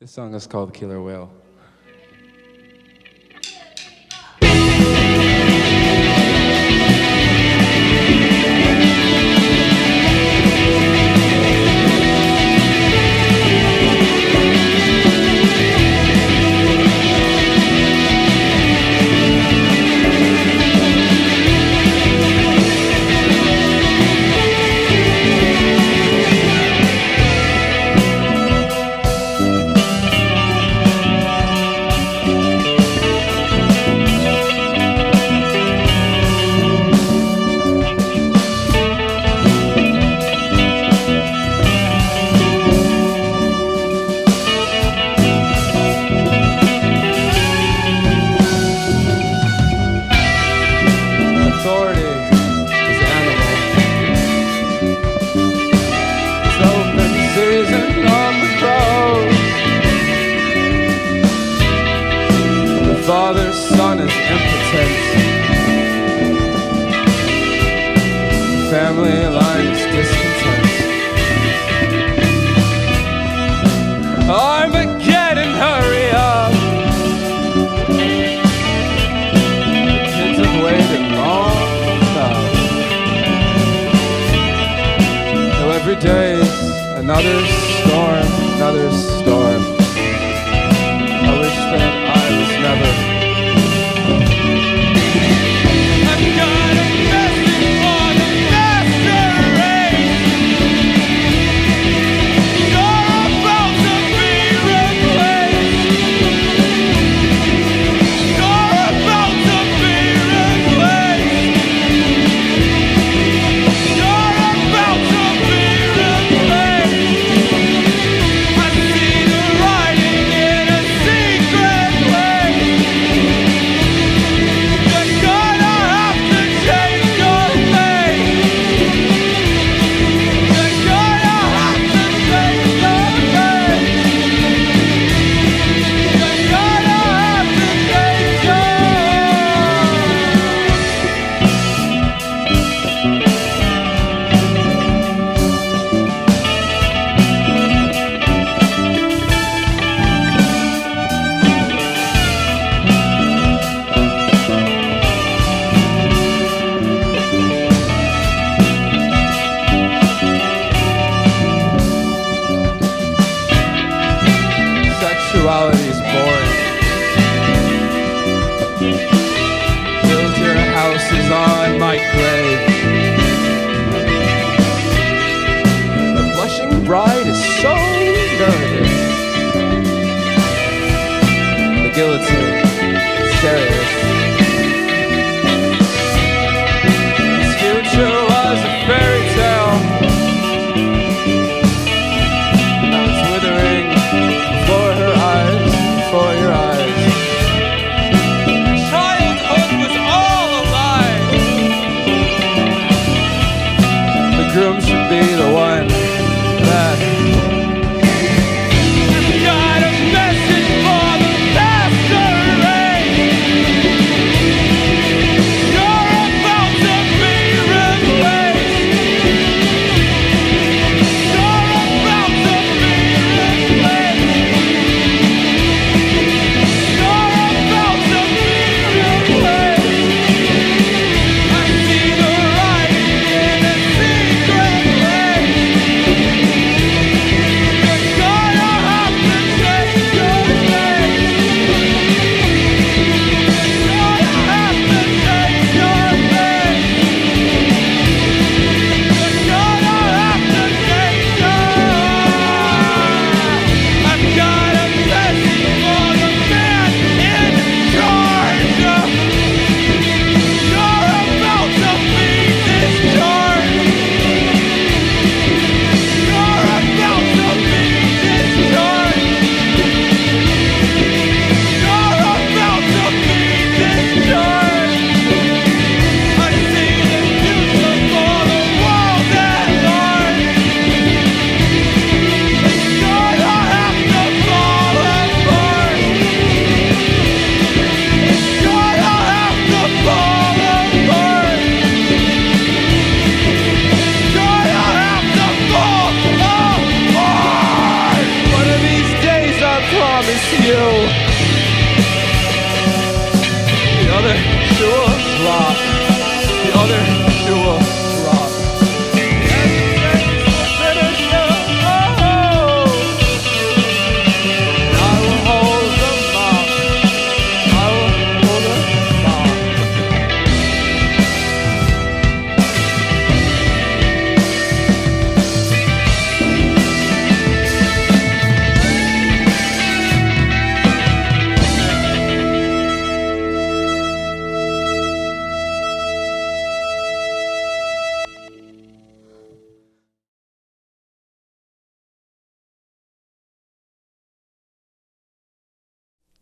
This song is called Killer Whale. Family line is discontent. Armageddon, hurry up. The Kids have waited long enough. Though every day's another storm, another storm. Sexuality is boring. Build your houses on my grave. The blushing bride is so nervous. The guillotine, you.